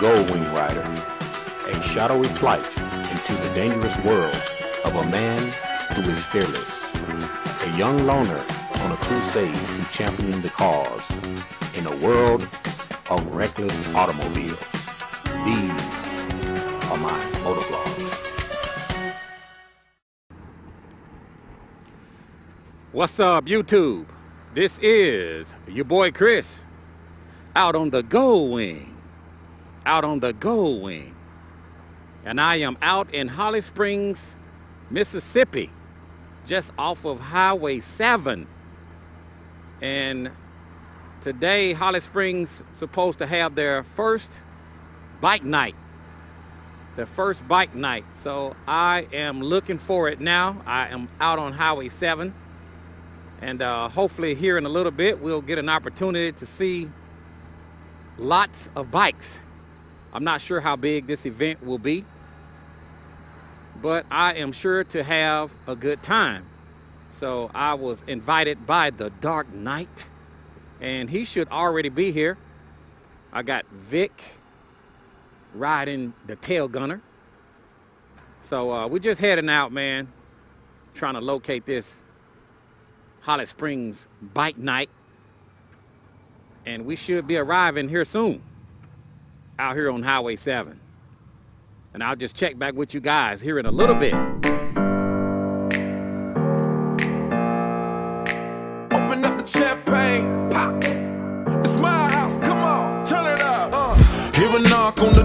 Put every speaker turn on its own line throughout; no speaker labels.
Goldwing Rider, a shadowy flight into the dangerous world of a man who is fearless, a young loner on a crusade to champion the cause in a world of reckless automobiles. These are my motovlogs.
What's up, YouTube? This is your boy Chris out on the Gold Wing out on the Gold Wing. And I am out in Holly Springs, Mississippi, just off of Highway 7. And today, Holly Springs supposed to have their first bike night. The first bike night. So I am looking for it now. I am out on Highway 7. And uh, hopefully here in a little bit, we'll get an opportunity to see lots of bikes I'm not sure how big this event will be, but I am sure to have a good time. So I was invited by the Dark Knight, and he should already be here. I got Vic riding the tail gunner. So uh, we're just heading out, man, trying to locate this Holly Springs bike night. And we should be arriving here soon out here on Highway 7. And I'll just check back with you guys here in a little bit.
Open up the champagne, pop. It's my house, come on, turn it up. Uh. Hear a knock on the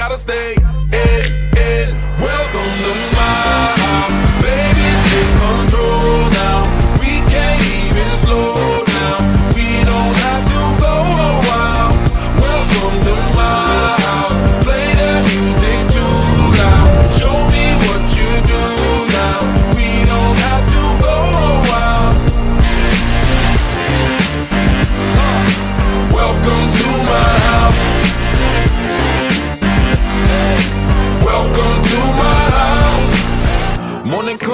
gotta stay in,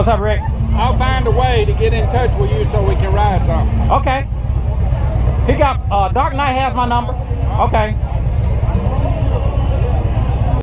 What's up, Rick?
I'll find a way to get in touch with you so we can ride some.
Okay.
He got uh, Dark Knight has my number. Okay.